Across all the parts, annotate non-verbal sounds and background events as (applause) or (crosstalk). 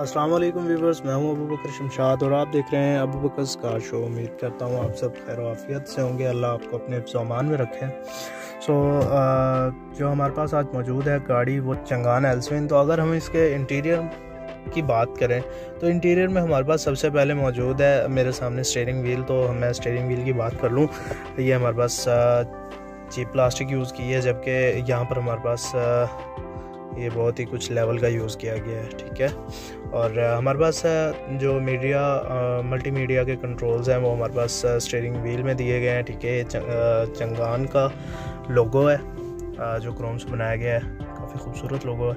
अस्सलाम वालेकुम व्यूवर्स मैं हूँ अबू बकर शमशाद और आप देख रहे हैं अबू बकर कार शो। उम्मीद करता हूँ आप सब खैर वाफियत से होंगे। अल्लाह आपको अपने सामान में रखें। सो so, जो हमारे पास आज मौजूद है गाड़ी वो चंगान एल्सविन तो अगर हम इसके इंटीरियर की बात करें तो इंटीरियर में हमारे पास सबसे पहले मौजूद है मेरे सामने स्टेयरिंग व्हील तो मैं स्टेयरिंग व्हील की बात कर लूँ ये हमारे पास चीप प्लास्टिक यूज़ की है जबकि यहाँ पर हमारे पास ये बहुत ही कुछ लेवल का यूज़ किया गया है, ठीक है? और हमारे पास जो मीडिया मल्टी मीडिया के कंट्रोल्स हैं, वो हमारे पास स्टेयरिंग व्हील में दिए गए हैं, ठीक है? चंगान का लोगो है जो क्रोम से बनाया गया है, काफ़ी खूबसूरत लोगो है।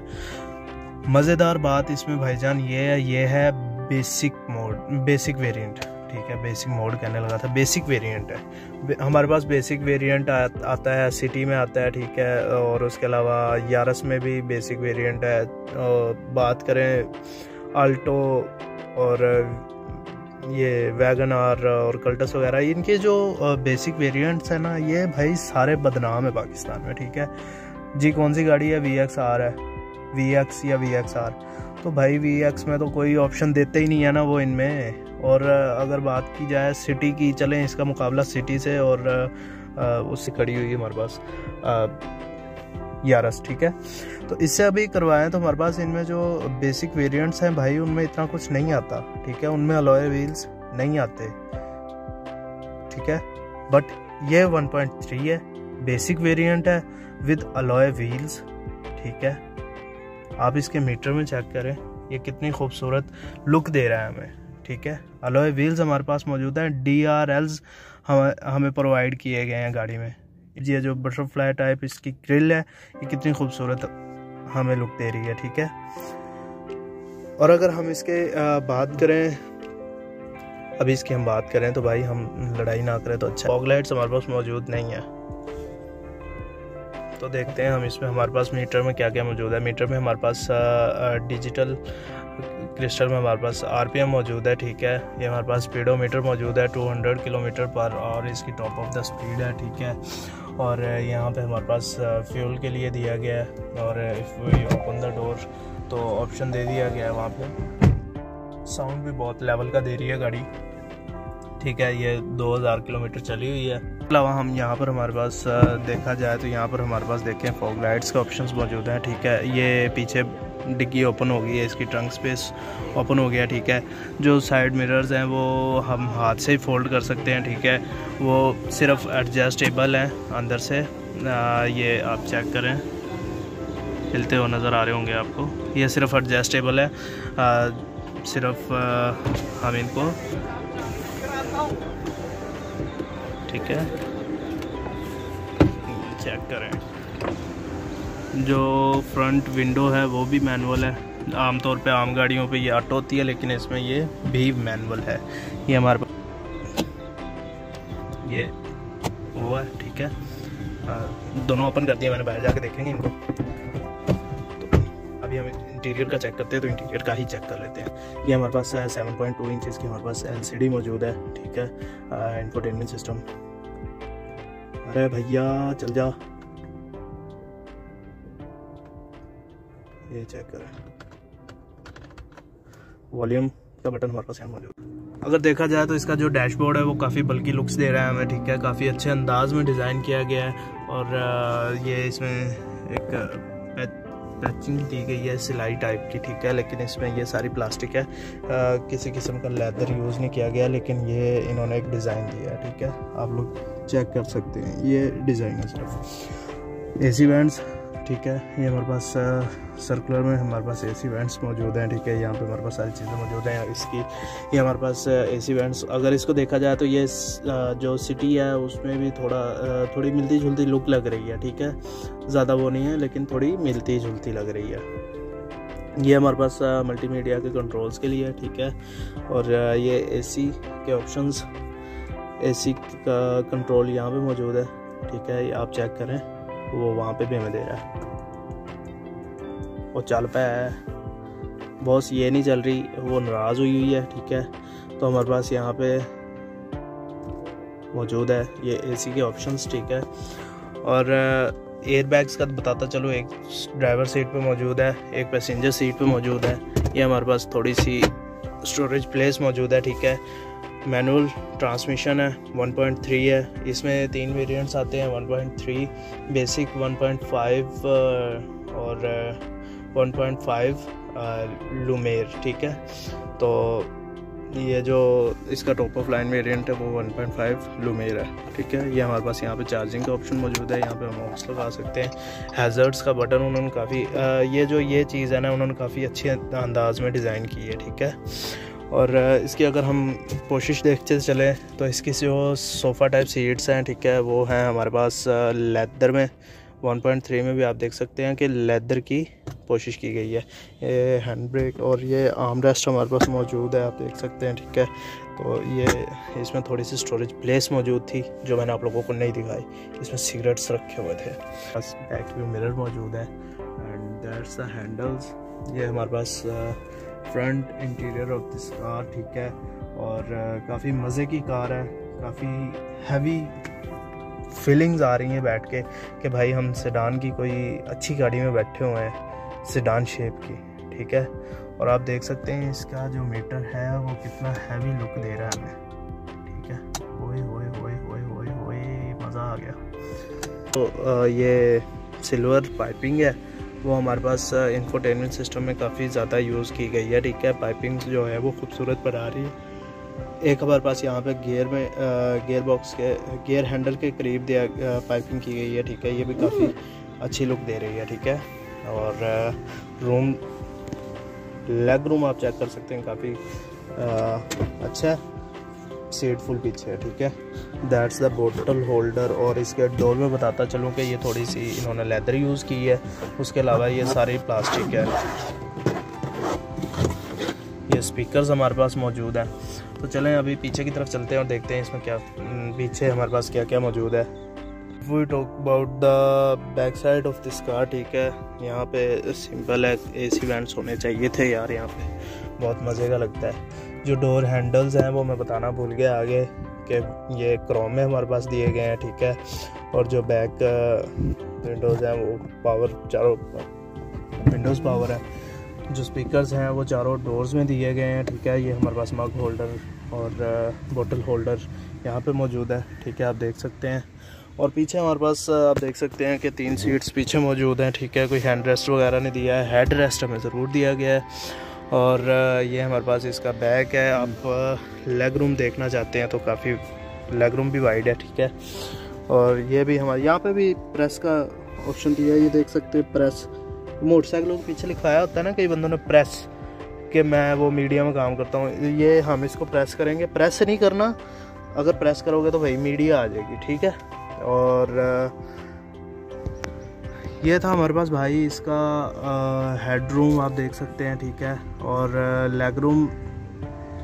मज़ेदार बात इसमें भाईजान ये है ये है बेसिक मोड बेसिक वेरिएंट ठीक है बेसिक मोड कहने लगा था। बेसिक वेरिएंट है। हमारे पास बेसिक वेरिएंट आता है सिटी में आता है, ठीक है, और उसके अलावा यारस में भी बेसिक वेरिएंट है। बात करें आल्टो और ये वैगन आर और कल्टस वगैरह, इनके जो बेसिक वेरिएंट्स हैं ना, ये भाई सारे बदनाम है पाकिस्तान में, ठीक है। जी, कौन सी गाड़ी है? वी एक्स आर है। वी एक्स या वी एक्स आर तो भाई वी एक्स में तो कोई ऑप्शन देते ही नहीं है ना वो इनमें। और अगर बात की जाए सिटी की, चलें इसका मुकाबला सिटी से और उससे खड़ी हुई है हमारे पास यारस, ठीक है? तो इससे अभी करवाएँ तो हमारे पास इनमें जो बेसिक वेरिएंट्स हैं भाई, उनमें इतना कुछ नहीं आता, ठीक है? उनमें अलॉय व्हील्स नहीं आते, ठीक है? बट ये 1.3 है बेसिक वेरिएंट है विद अलॉय व्हील्स ठीक है? आप इसके मीटर में चेक करें, ये कितनी खूबसूरत लुक दे रहा है हमें, ठीक है? अलॉय व्हील्स हमारे पास मौजूद हैं डी आर एल्स हम, हमें प्रोवाइड किए गए हैं गाड़ी में। ये जो बटरफ्लाई टाइप इसकी ग्रिल है, ये कितनी खूबसूरत हमें लुक दे रही है, ठीक है? और अगर हम इसके बात करें, अभी इसकी हम बात करें तो भाई हम लड़ाई ना करें तो अच्छा। फॉग लाइट्स हमारे पास मौजूद नहीं है। तो देखते हैं हम इसमें हमारे पास मीटर में क्या क्या मौजूद है। मीटर में हमारे पास डिजिटल, क्रिस्टल में हमारे पास आरपीएम मौजूद है, ठीक है। ये हमारे पास स्पीडोमीटर मौजूद है 200 किलोमीटर पर, और इसकी टॉप ऑफ़ द स्पीड है, ठीक है। और यहाँ पे हमारे पास फ्यूल के लिए दिया गया है, और if we open the door तो ऑप्शन दे दिया गया है वहाँ पे। साउंड भी बहुत लेवल का दे रही है गाड़ी। ठीक है, ये 2000 किलोमीटर चली हुई है। अलावा हम यहाँ पर हमारे पास देखा जाए तो यहाँ पर हमारे पास देखें फॉग लाइट्स के ऑप्शंस मौजूद हैं ठीक है? ये पीछे डिग्गी ओपन हो गई है इसकी ट्रंक स्पेस ओपन हो गया ठीक है? जो साइड मिरर्स हैं वो हम हाथ से ही फोल्ड कर सकते हैं ठीक है? वो सिर्फ़ एडजस्टेबल हैं अंदर से। आ, ये आप चेक करें। हिलते हुए नज़र आ रहे होंगे आपको। ये सिर्फ़ एडजस्टेबल है। आ, सिर्फ़ आ, हम इनको ठीक है। चेक करें। जो फ्रंट विंडो है, वो भी मैनुअल है। आमतौर पे आम गाड़ियों पे ये ऑटो होती है, लेकिन इसमें ये भी मैनुअल है। ये हमारे पास ये वो है, ठीक है। दोनों ओपन कर दिए, मैंने बाहर जाके देखेंगे इनको। तो अभी हम इंटीरियर का चेक करते हैं तो इंटीरियर का ही चेक कर लेते हैं। ये हमारे पास सेवन पॉइंट टू इंच की हमारे पास एलसीडी मौजूद है, ठीक है? इंफोटेनमेंट सिस्टम अरे भैया, चल जा। ये चेक करें। वॉल्यूम का बटन हमारे पास यहाँ मौजूद अगर देखा जाए तो इसका जो डैशबोर्ड है, वो काफ़ी बल्कि लुक्स दे रहा है हमें, ठीक है? काफ़ी अच्छे अंदाज में डिज़ाइन किया गया है। और ये इसमें एक पैचिंग दी गई है सिलाई टाइप की ठीक है? लेकिन इसमें ये सारी प्लास्टिक है। आ, किसी किस्म का लेदर यूज़ नहीं किया गया लेकिन ये इन्होंने एक डिज़ाइन दिया है ठीक है? आप लोग चेक कर सकते हैं। ये डिज़ाइन है सिर्फ़। ए सी बैंड्स ठीक है, ये हमारे पास सर्कुलर में हमारे पास एसी वेंट्स मौजूद हैं, ठीक है, यहाँ पे हमारे पास सारी चीज़ें मौजूद हैं, इसकी, ये हमारे पास एसी वेंट्स अगर इसको देखा जाए तो ये जो सिटी है, उसमें भी थोड़ा थोड़ी मिलती जुलती लुक लग रही है, ठीक है, ज़्यादा वो नहीं है, लेकिन थोड़ी मिलती जुलती लग रही है। ये हमारे पास मल्टीमीडिया के कंट्रोल्स के लिए ठीक है, और ये एसी के ऑप्शंस एसी का कंट्रोल यहाँ पे मौजूद है, ठीक है आप चेक करें। वो वहाँ पे भी हमें दे रहा है। वो चल पाया है। बॉस, ये नहीं चल रही, वो नाराज़ हुई हुई है, ठीक है। तो हमारे पास यहाँ पे मौजूद है। ये एसी के ऑप्शंस, ठीक है। और एयर बैग्स का बताता चलो, एक ड्राइवर सीट पे मौजूद है, एक पैसेंजर सीट पे मौजूद है। ये हमारे पास थोड़ी सी स्टोरेज प्लेस मौजूद है, ठीक है। मैनुअल ट्रांसमिशन है 1.3 है। इसमें तीन वेरिएंट्स आते हैं 1.3 बेसिक 1.5 और 1.5 लुमेर ठीक है? तो ये जो इसका टॉप ऑफ़ लाइन वेरिएंट है, वो 1.5 लुमेर है, ठीक है? ये हमारे पास यहाँ पे चार्जिंग का ऑप्शन मौजूद है, यहाँ पे हम ऑक्स लगा सकते हैं। हैज़र्ड्स का बटन उन्होंने काफ़ी ये जो ये चीज़ है ना, उन्होंने काफ़ी अच्छे अंदाज में डिज़ाइन की है, ठीक है? और इसकी अगर हम कोशिश देखते चले तो इसकी जो सोफ़ा टाइप सीट्स हैं, ठीक है, वो हैं हमारे पास लेदर में। 1.3 में भी आप देख सकते हैं कि लेदर की कोशिश की गई है। ये हैंड ब्रेक और ये आर्म रेस्ट हमारे पास मौजूद है, आप देख सकते हैं, ठीक है। तो ये, इसमें थोड़ी सी स्टोरेज प्लेस मौजूद थी, जो मैंने आप लोगों को नहीं दिखाई। इसमें सिगरेट्स रखे हुए थे। बस बैक मिरर मौजूद है। एंड दैट्स द हैंडल्स ये हमारे पास front interior of this car, ठीक है? और काफ़ी मज़े की कार है, काफ़ी हैवी फीलिंग्स आ रही हैं बैठ के कि भाई हम सेडान की कोई अच्छी गाड़ी में बैठे हुए हैं सेडान शेप की, ठीक है? और आप देख सकते हैं इसका जो मीटर है, वो कितना हैवी लुक दे रहा है हमें, ठीक है? ओए ओए ओए ओए ओए ओए, मज़ा आ गया। तो ये सिल्वर पाइपिंग है। वो हमारे पास इंफोटेनमेंट सिस्टम में काफ़ी ज़्यादा यूज़ की गई है, ठीक है? पाइपिंग जो है वो खूबसूरत बना रही है। एक हमारे पास यहाँ पे गियर में गियर बॉक्स के गियर हैंडल के करीब दिया पाइपिंग की गई है, ठीक है? ये भी काफ़ी अच्छी लुक दे रही है, ठीक है? और रूम लेग रूम आप चेक कर सकते हैं, काफ़ी अच्छा है। सीट फुल पीछे है, ठीक है? दैट्स द बोटल होल्डर और इसके डोर में बताता चलूँ कि ये थोड़ी सी इन्होंने लेदर यूज़ की है। उसके अलावा ये सारी प्लास्टिक है। ये स्पीकर्स हमारे पास मौजूद हैं। तो चलें, अभी पीछे की तरफ़ चलते हैं और देखते हैं इसमें क्या पीछे हमारे पास क्या क्या मौजूद है। We talk about the back side of this car ठीक है? यहाँ पे सिंपल है ए सी वैंट्स होने चाहिए थे यार यहाँ पे। बहुत मज़े का लगता है। जो डोर हैंडल्स हैं, वो मैं बताना भूल गया आगे कि ये क्रोम में हमारे पास दिए गए हैं, ठीक है? और जो बैक विंडोज़ हैं, वो पावर चारों विंडोज़ पावर है। जो स्पीकर्स हैं, वो चारों डोर्स में दिए गए हैं, ठीक है? ये हमारे पास मग होल्डर और बोतल होल्डर यहाँ पे मौजूद है, ठीक है? आप देख सकते हैं। और पीछे हमारे पास आप देख सकते हैं कि तीन सीट्स पीछे मौजूद हैं, ठीक है? कोई हैंड रेस्ट वगैरह नहीं दिया है हेड रेस्ट हमें ज़रूर दिया गया है। और ये हमारे पास इसका बैग है। आप लेग रूम देखना चाहते हैं तो काफ़ी लेग रूम भी वाइड है, ठीक है? और ये भी हमारे, यहाँ पे भी प्रेस का ऑप्शन दिया है, ये देख सकते हैं प्रेस मोटरसाइकिलों के पीछे लिखवाया होता है ना कई बंदों ने प्रेस कि मैं वो मीडिया में काम करता हूँ। ये हम इसको प्रेस करेंगे। प्रेस नहीं करना, अगर प्रेस करोगे तो भाई मीडिया आ जाएगी, ठीक है? और ये था हमारे पास भाई इसका हेड रूम आप देख सकते हैं, ठीक है? और लेग रूम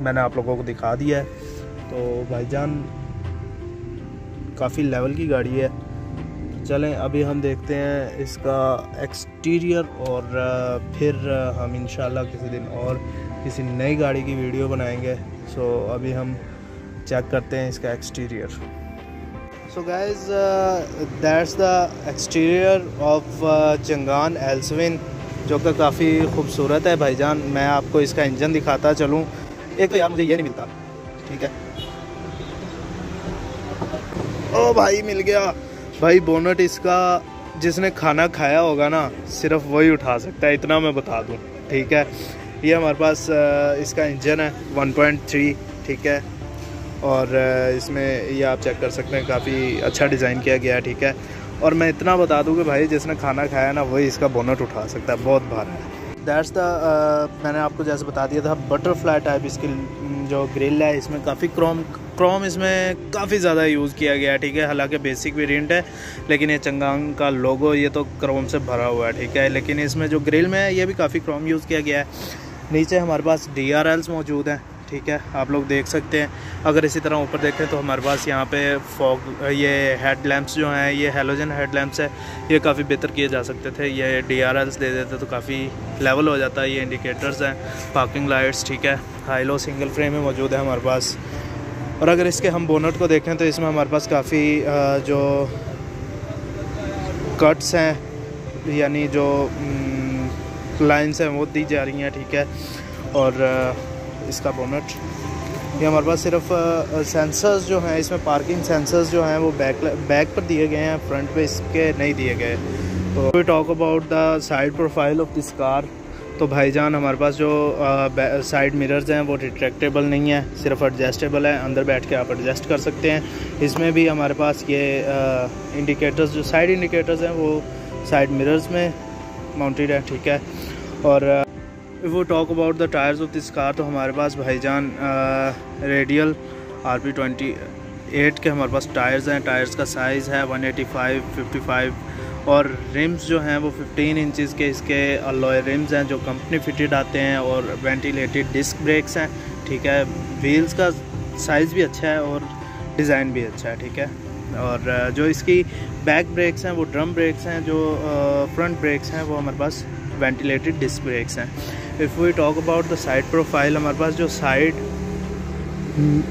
मैंने आप लोगों को दिखा दिया है। तो भाईजान, काफ़ी लेवल की गाड़ी है। चलें, अभी हम देखते हैं इसका एक्सटीरियर और फिर हम इन किसी दिन और किसी नई गाड़ी की वीडियो बनाएँगे। सो अभी हम चेक करते हैं इसका exterior so guys that's the exterior of Changan Alsvin जो कि काफ़ी खूबसूरत है भाईजान। मैं आपको इसका इंजन दिखाता चलूँ। एक तो यार मुझे ये नहीं मिलता। ठीक है। ओ भाई, मिल गया। भाई बोनट इसका जिसने खाना खाया होगा ना, सिर्फ़ वही उठा सकता है। इतना मैं बता दूँ। ठीक है। ये हमारे पास इसका इंजन है 1.3 ठीक है। और इसमें ये आप चेक कर सकते हैं, काफ़ी अच्छा डिज़ाइन किया गया है, ठीक है। और मैं इतना बता दूँ कि भाई, जिसने खाना खाया ना, वही इसका बोनट उठा सकता है, बहुत भारा है। दैट्स द मैंने आपको जैसे बता दिया था बटरफ्लाई टाइप इसकी जो ग्रिल है, इसमें काफ़ी क्रोम क्रोम इसमें काफ़ी ज़्यादा यूज़ किया गया है, ठीक है। हालाँकि बेसिक वेरिएंट है, लेकिन ये चंगांग का लोगो ये तो क्रोम से भरा हुआ है, ठीक है। लेकिन इसमें जो ग्रिल में है, ये भी काफ़ी क्रोम यूज़ किया गया है। नीचे हमारे पास डी मौजूद हैं। ठीक है, आप लोग देख सकते हैं। अगर इसी तरह ऊपर देखें तो हमारे पास यहाँ पे फॉग ये हेड लैंप्स जो हैं, ये हेलोजन हेड लैंप्स है, ये काफ़ी बेहतर किए जा सकते थे। ये डी आर एल्स दे देते तो काफ़ी लेवल हो जाता है ये इंडिकेटर्स हैं पार्किंग लाइट्स ठीक है हाईलो सिंगल फ्रेम में मौजूद है हमारे पास। और अगर इसके हम बोनट को देखें तो इसमें हमारे पास काफ़ी जो कट्स हैं, यानी जो लाइन्स हैं, वो दी जा रही हैं, ठीक है। और इसका बोनट ये हमारे पास सिर्फ़ सेंसर्स जो हैं, इसमें पार्किंग सेंसर्स जो हैं, वो बैक बैक पर दिए गए हैं फ्रंट पे इसके नहीं दिए गए। तो we talk about the side profile of this car तो भाईजान, हमारे पास जो साइड मिरर्स हैं, वो रिट्रैक्टेबल नहीं है, सिर्फ़ एडजस्टेबल है, अंदर बैठ के आप एडजस्ट कर सकते हैं। इसमें भी हमारे पास ये इंडिकेटर्स जो साइड इंडिकेटर्स हैं, वो साइड मिरर्स में माउंटेड है, ठीक है? और we talk about the tyres of this car तो हमारे पास भाईजान radial R P twenty eight के हमारे पास टायर्स हैं। टायर्स का साइज़ है one eighty five fifty five और रिम्स जो हैं वो 15 इंचज़ के इसके अलॉय रिम्स हैं जो कंपनी फिटेड आते हैं और वेंटिलेटेड डिस्क ब्रेक्स हैं, ठीक है। व्हील्स का साइज़ भी अच्छा है और डिज़ाइन भी अच्छा है, ठीक है। और जो इसकी बैक ब्रेक्स हैं, वो ड्रम ब्रेक्स हैं, जो फ्रंट ब्रेक्स हैं, वो हमारे पास वेंटिलेटेड डिस्क ब्रेक्स हैं। If we talk about the side profile हमारे पास जो साइड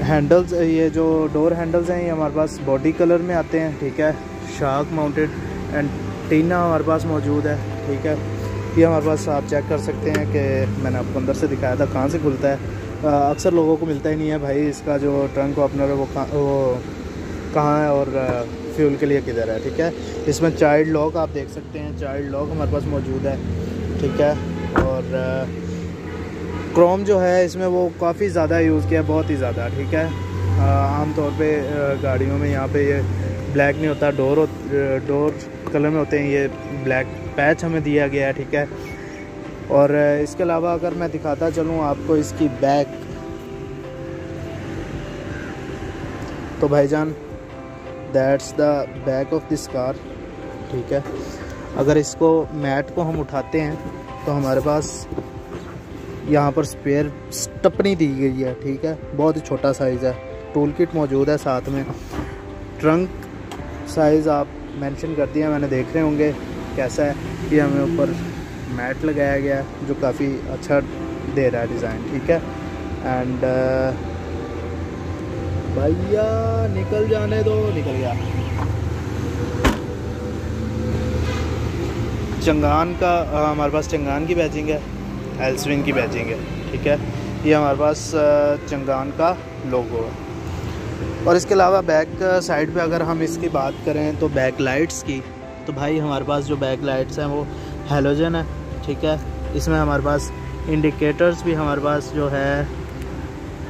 हैंडल्स ये जो डोर हैंडल्स हैं, ये हमारे पास बॉडी कलर में आते हैं, ठीक है? शार्क माउंटेड एंड टीना हमारे पास मौजूद है, ठीक है? ये हमारे पास आप चेक कर सकते हैं कि मैंने आपको अंदर से दिखाया था, कहाँ से खुलता है। अक्सर लोगों को मिलता ही नहीं है भाई, इसका जो ट्रंक ओपनर है, वो कहाँ वो कहाँ है और फ्यूल के लिए किधर है, ठीक है? इसमें चाइल्ड लॉक आप देख सकते हैं चाइल्ड लॉक हमारे पास मौजूद है, ठीक है? और क्रोम जो है, इसमें वो काफ़ी ज़्यादा यूज़ किया बहुत ही ज़्यादा, ठीक है? आम तौर पे गाड़ियों में यहाँ पे ये ब्लैक नहीं होता डोर डोर कलर में होते हैं, ये ब्लैक पैच हमें दिया गया है, ठीक है? और इसके अलावा अगर मैं दिखाता चलूँ आपको इसकी बैक तो भाईजान that's the back of this car ठीक है? अगर इसको मैट को हम उठाते हैं तो हमारे पास यहाँ पर स्पेयर स्टपनी दी गई है ठीक है? बहुत ही छोटा साइज़ है। टूल किट मौजूद है साथ में। ट्रंक साइज़ आप मेंशन कर दिया मैंने देख रहे होंगे कैसा है कि हमें ऊपर मैट लगाया गया है जो काफ़ी अच्छा दे रहा है डिज़ाइन ठीक है? एंड uh, भैया निकल जाने दो निकल गया। चंगान का हमारे पास चंगान की बैचिंग है, एल्सविन की बैचिंग है, ठीक है? ये हमारे पास चंगान का लोगो है। और इसके अलावा बैक साइड पे अगर हम इसकी बात करें तो बैक लाइट्स की तो भाई हमारे पास जो बैक लाइट्स हैं वो हेलोजन है, ठीक है? इसमें हमारे पास इंडिकेटर्स भी हमारे पास जो है,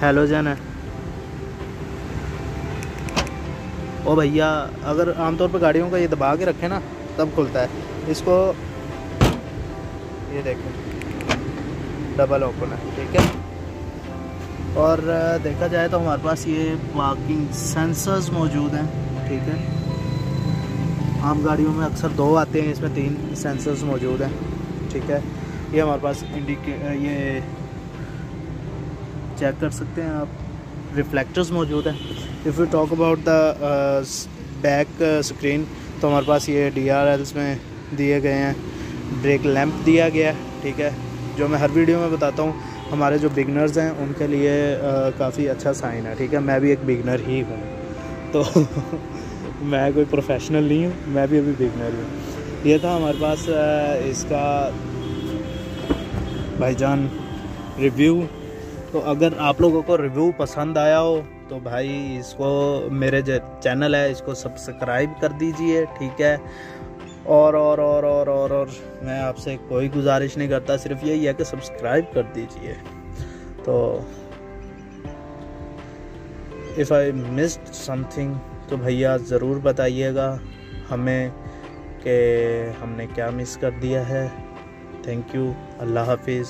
हेलोजन है। ओ भैया, अगर आमतौर पर गाड़ियों का ये दबा के रखें ना, तब खुलता है। इसको ये देखें। डबल ओपन है, ठीक है? और देखा जाए तो हमारे पास ये पार्किंग सेंसर्स मौजूद हैं, ठीक है? आम गाड़ियों में अक्सर दो आते हैं, इसमें तीन सेंसर्स मौजूद हैं, ठीक है? ये हमारे पास इंडिके ये चेक कर सकते हैं आप। रिफ्लेक्टर्स मौजूद हैं। If you talk about the back screen तो हमारे पास ये डी में दिए गए हैं। ब्रेक लैंप दिया गया है, ठीक है? जो मैं हर वीडियो में बताता हूँ, हमारे जो बिगनर्स हैं, उनके लिए काफ़ी अच्छा साइन है, ठीक है? मैं भी एक बिगनर ही हूँ। तो (laughs) मैं कोई प्रोफेशनल नहीं हूँ, मैं भी अभी बिगनर ही ये था हमारे पास इसका भाईजान रिव्यू तो अगर आप लोगों को रिव्यू पसंद आया हो तो भाई इसको मेरे जो चैनल है, इसको सब्सक्राइब कर दीजिए, ठीक है? और और और और और और। मैं आपसे कोई गुजारिश नहीं करता, सिर्फ़ यही है कि सब्सक्राइब कर दीजिए। तो इफ़ आई मिस्ड समथिंग तो भैया ज़रूर बताइएगा हमें कि हमने क्या मिस कर दिया है। थैंक यू अल्लाह हाफिज़।